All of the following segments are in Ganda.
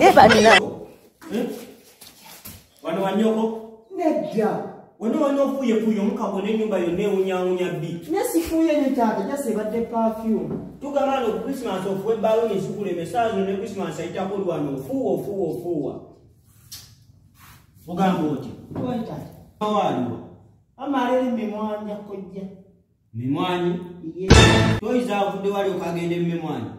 Eba nina. wano wanyoko nedda wano wano ofuuyefuuye omukabwe n'ennyumba yonna ewunyawunya bbi nesifuuye netaata jase ebadde pafyumu tugamba nti okrisimasi ofuwa ebbaloni ezikulema esaazo ne krisimasi ayitako lwano ofuuwa ofuuwa ofuuwa ogamba oti taata awaaliwa amalere mimwanya kojja mimwanyi? Ye. Toyiza avudde wali okagenda emimwanyi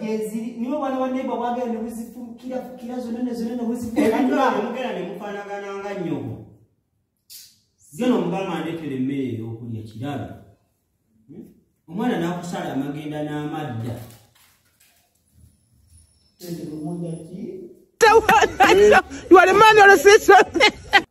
geziri niwe bwana waneiba bwagenda nebuzifukirafukira zonna nezonna ebintu nebuzifukira nemugenda nemufaanagana nga nnyoko gena omugamba ndeetera emmere ey'okulya kirala. Hmm? omwana n'akusala amagenda n'amadda. You are the man you're a sister.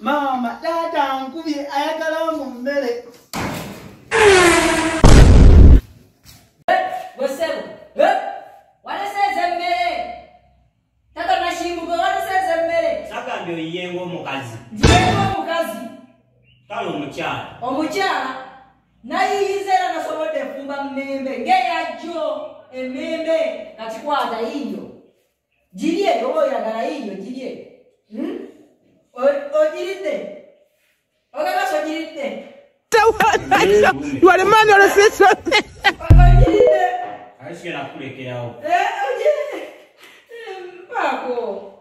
Maama taata nkubye ayagala mu mmere. Oyiyenga omukazi. Ndiyenga omukazi. Kale omukyala. Omukyala? Nayiyiza era nasobodde efumba mmembe ng'eyajjo emmembe katikwata yiyo ジリエ、ようやからいいよ、ジリエ。んお、おじりって。わかりました、おじりって。Wale mani wale sisi wote. Aishi anakulekea huko. Eh, oje. Mpako.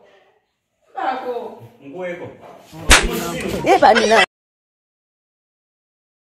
Mpako. Nguo iko. Eh, bani